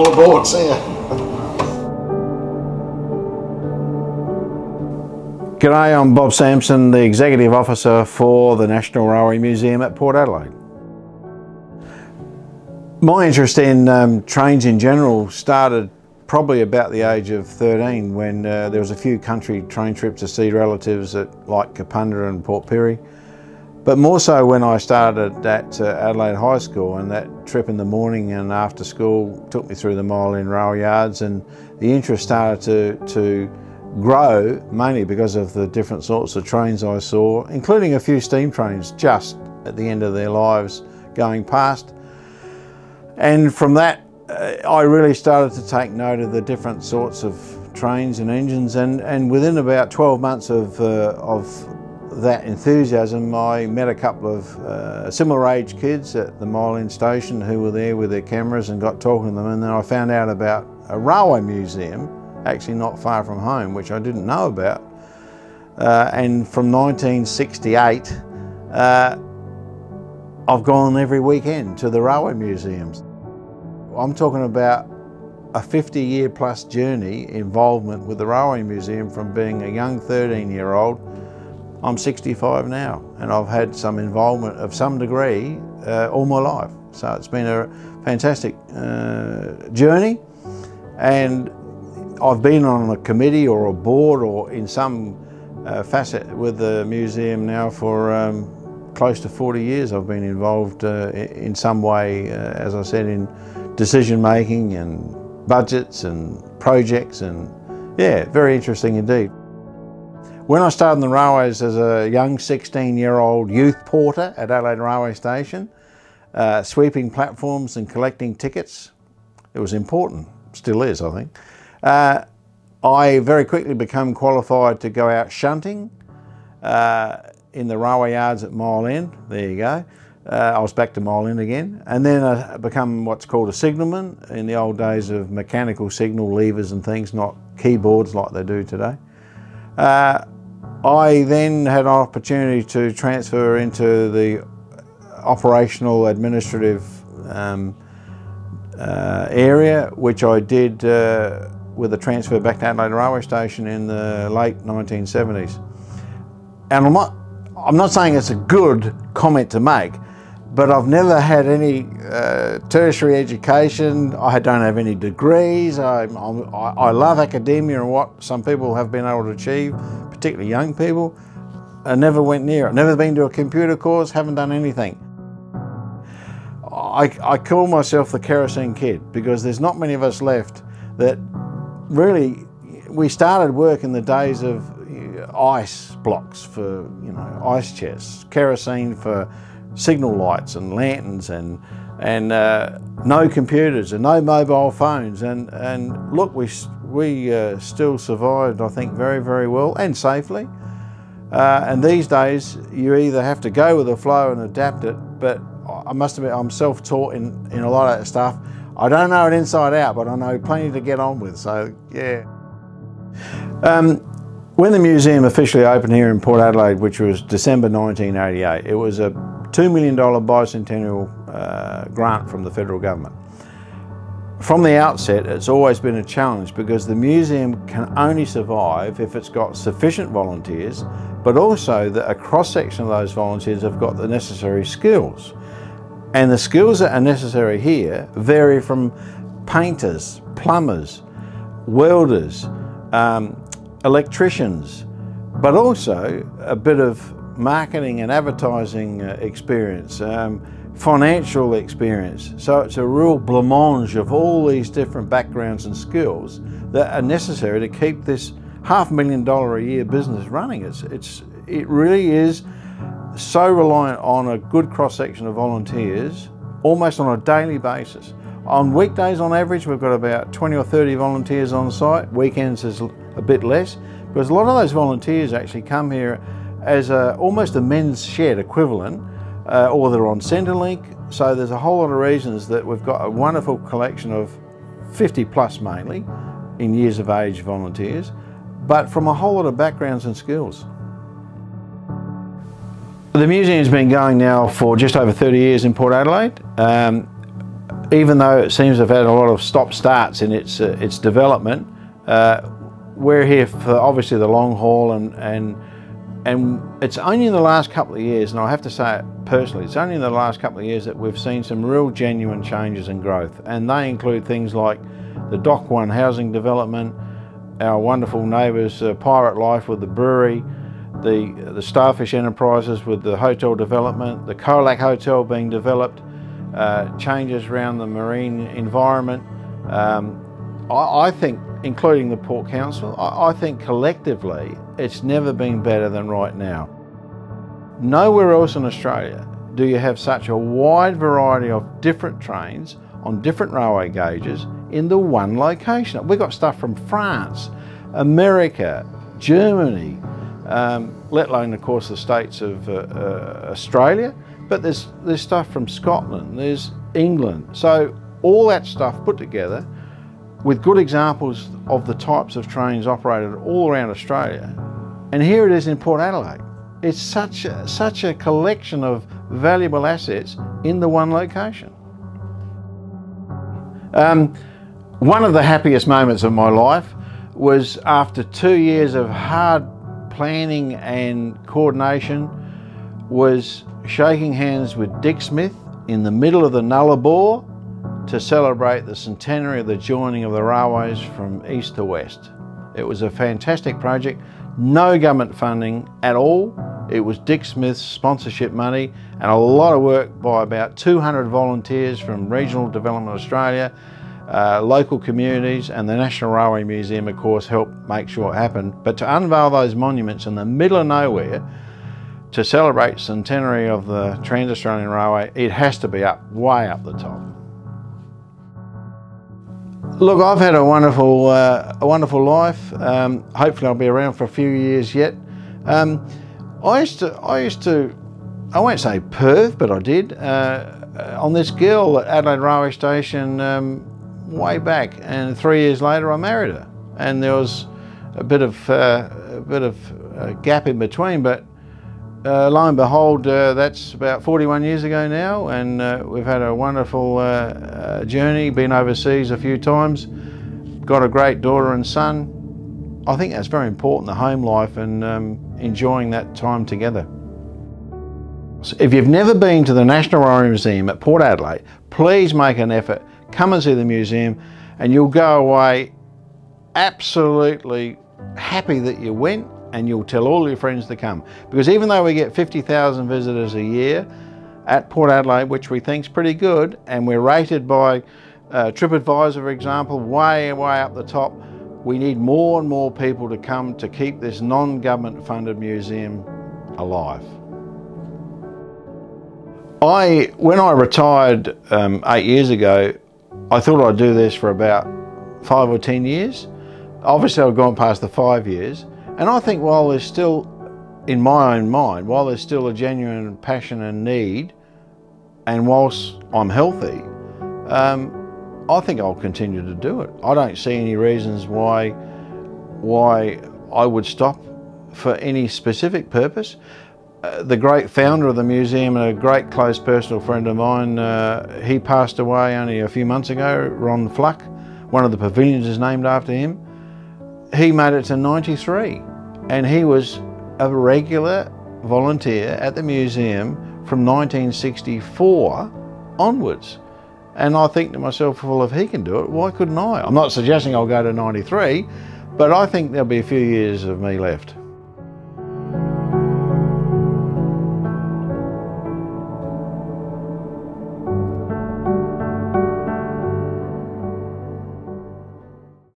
All aboard, see ya. G'day, I'm Bob Sampson, the Executive Officer for the National Railway Museum at Port Adelaide. My interest in um, trains in general started probably about the age of 13 when uh, there was a few country train trips to see relatives at like Kapunda and Port Pirie. But more so when I started at uh, Adelaide High School and that trip in the morning and after school took me through the Mile Rail Yards and the interest started to, to grow mainly because of the different sorts of trains I saw, including a few steam trains just at the end of their lives going past. And from that, uh, I really started to take note of the different sorts of trains and engines and, and within about 12 months of, uh, of that enthusiasm, I met a couple of uh, similar age kids at the Mile End station who were there with their cameras and got talking to them and then I found out about a railway museum actually not far from home, which I didn't know about. Uh, and from 1968, uh, I've gone every weekend to the railway museums. I'm talking about a 50 year plus journey involvement with the Railway Museum from being a young 13 year old. I'm 65 now and I've had some involvement of some degree uh, all my life. So it's been a fantastic uh, journey and I've been on a committee or a board or in some uh, facet with the museum now for um, close to 40 years. I've been involved uh, in some way, uh, as I said, in decision making and budgets and projects and yeah, very interesting indeed. When I started in the railways as a young 16 year old youth porter at Adelaide Railway Station, uh, sweeping platforms and collecting tickets, it was important, still is I think. Uh, I very quickly became qualified to go out shunting uh, in the railway yards at Mile End. There you go. Uh, I was back to Mile End again. And then I become what's called a signalman in the old days of mechanical signal levers and things, not keyboards like they do today. Uh, I then had an opportunity to transfer into the operational administrative um, uh, area, which I did uh, with a transfer back to Adelaide Railway Station in the late 1970s. And I'm not, I'm not saying it's a good comment to make, but I've never had any uh, tertiary education. I don't have any degrees. I, I, I, love academia and what some people have been able to achieve, particularly young people. I never went near it. Never been to a computer course, haven't done anything. I, I call myself the kerosene kid because there's not many of us left that really, we started work in the days of uh, ice blocks for, you know, ice chests, kerosene for signal lights and lanterns and and uh, no computers and no mobile phones and and look we we uh, still survived I think very very well and safely uh, and these days you either have to go with the flow and adapt it but I must admit I'm self-taught in, in a lot of that stuff I don't know it inside out, but I know plenty to get on with, so yeah. Um, when the museum officially opened here in Port Adelaide, which was December 1988, it was a $2 million bicentennial uh, grant from the federal government. From the outset, it's always been a challenge because the museum can only survive if it's got sufficient volunteers, but also that a cross-section of those volunteers have got the necessary skills. And the skills that are necessary here vary from painters, plumbers, welders, um, electricians, but also a bit of marketing and advertising uh, experience, um, financial experience. So it's a real blancmange of all these different backgrounds and skills that are necessary to keep this half million dollar a year business running. It's, it's, it really is so reliant on a good cross-section of volunteers almost on a daily basis. On weekdays on average we've got about 20 or 30 volunteers on site, weekends is a bit less because a lot of those volunteers actually come here as a, almost a men's shed equivalent uh, or they're on Centrelink so there's a whole lot of reasons that we've got a wonderful collection of 50 plus mainly in years of age volunteers but from a whole lot of backgrounds and skills. The museum's been going now for just over 30 years in Port Adelaide. Um, even though it seems to have had a lot of stop starts in its uh, its development, uh, we're here for obviously the long haul and and and it's only in the last couple of years, and I have to say it personally, it's only in the last couple of years that we've seen some real genuine changes and growth, and they include things like the Dock One housing development, our wonderful neighbours uh, Pirate Life with the brewery, the, the Starfish Enterprises with the hotel development, the Colac Hotel being developed, uh, changes around the marine environment. Um, I, I, think, including the Port Council, I, I think collectively it's never been better than right now. Nowhere else in Australia do you have such a wide variety of different trains on different railway gauges in the one location. We've got stuff from France, America, Germany, um, let alone, of course, the states of uh, uh, Australia. But there's, there's stuff from Scotland, there's England. So all that stuff put together with good examples of the types of trains operated all around Australia. And here it is in Port Adelaide. It's such a, such a collection of valuable assets in the one location. Um, one of the happiest moments of my life was after two years of hard planning and coordination was shaking hands with Dick Smith in the middle of the Nullarbor to celebrate the centenary of the joining of the railways from east to west. It was a fantastic project, no government funding at all. It was Dick Smith's sponsorship money and a lot of work by about 200 volunteers from Regional Development Australia, uh, local communities and the National Railway Museum of course helped make sure it happened. But to unveil those monuments in the middle of nowhere to celebrate centenary of the Trans-Australian Railway, it has to be up, way up the top. Look, I've had a wonderful, uh, a wonderful life. Um, hopefully I'll be around for a few years yet. Um, I used to, I used to, I won't say Perth, but I did, uh, on this girl at Adelaide Railway Station um, way back. And three years later I married her. And there was a bit of, uh, a bit of a gap in between, but uh, lo and behold, uh, that's about 41 years ago now, and uh, we've had a wonderful uh, uh, journey, been overseas a few times, got a great daughter and son. I think that's very important, the home life and um, enjoying that time together. So if you've never been to the National Railway Museum at Port Adelaide, please make an effort, come and see the museum, and you'll go away absolutely happy that you went and you'll tell all your friends to come. Because even though we get 50,000 visitors a year at Port Adelaide, which we think is pretty good, and we're rated by uh, TripAdvisor, for example, way, way up the top, we need more and more people to come to keep this non-government funded museum alive. I, when I retired um, eight years ago, I thought I'd do this for about five or 10 years. Obviously I've gone past the five years, and I think while there's still, in my own mind, while there's still a genuine passion and need, and whilst I'm healthy, um, I think I'll continue to do it. I don't see any reasons why, why I would stop for any specific purpose. Uh, the great founder of the museum and a great close personal friend of mine, uh, he passed away only a few months ago, Ron Fluck. One of the pavilions is named after him. He made it to 93 and he was a regular volunteer at the museum from 1964 onwards. And I think to myself, well, if he can do it, why couldn't I? I'm not suggesting I'll go to 93, but I think there'll be a few years of me left.